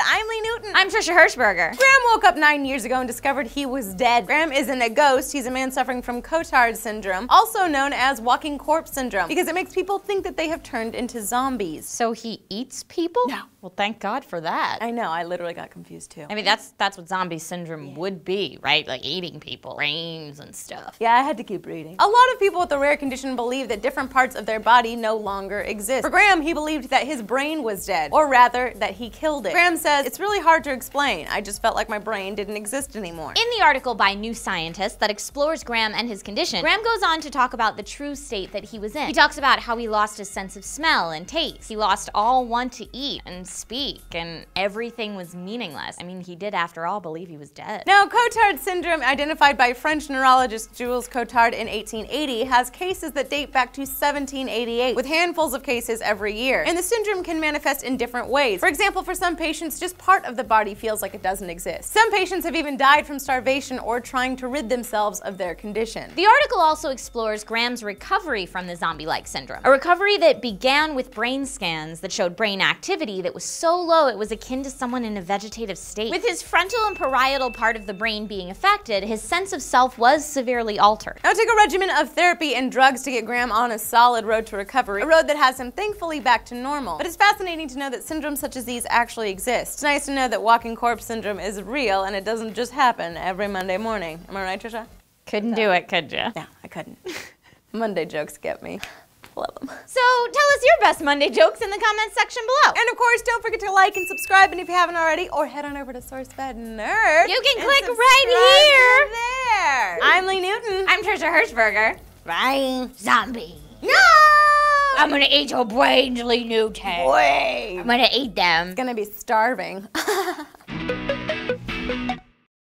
I'm Lee Newton. I'm Trisha Hershberger. Graham woke up nine years ago and discovered he was dead. Graham isn't a ghost. He's a man suffering from Cotard syndrome, also known as walking corpse syndrome, because it makes people think that they have turned into zombies. So he eats people? No. Well, thank God for that. I know, I literally got confused too. I mean, that's that's what zombie syndrome would be, right? Like eating people, brains and stuff. Yeah, I had to keep reading. A lot of people with the rare condition believe that different parts of their body no longer exist. For Graham, he believed that his brain was dead, or rather, that he killed it. Graham says, It's really hard to explain. I just felt like my brain didn't exist anymore. In the article by New Scientist that explores Graham and his condition, Graham goes on to talk about the true state that he was in. He talks about how he lost his sense of smell and taste. He lost all want to eat and speak, and everything was meaningless. I mean, he did, after all, believe he was dead. Now, Cotard syndrome, identified by French neurologist Jules Cotard in 1880, has cases that date back to 1788, with handfuls of cases every year. And the syndrome can manifest in different ways. For example, for some patients, just part of the body feels like it doesn't exist. Some patients have even died from starvation or trying to rid themselves of their condition. The article also explores Graham's recovery from the zombie-like syndrome, a recovery that began with brain scans that showed brain activity that was so low it was akin to someone in a vegetative state. With his frontal and parietal part of the brain being affected, his sense of self was severely altered. Now, it took a regimen of therapy and drugs to get Graham on a solid road to recovery, a road that has him thankfully back to normal. But it's fascinating to know that syndromes such as these actually exist. It's nice to know that walking corpse syndrome is real and it doesn't just happen every Monday morning. Am I right, Trisha? Couldn't do it, could you? No, I couldn't. Monday jokes get me. Love them. So tell us your best Monday jokes in the comments section below. And of course, don't forget to like and subscribe, and if you haven't already, or head on over to SourceFed Nerd. You can click subscribe right there. I'm Lee Newton. I'm Trisha Hershberger. Bye. Zombie. No! I'm gonna eat your brains, Lee Newton. Wait. I'm gonna eat them. gonna be starving.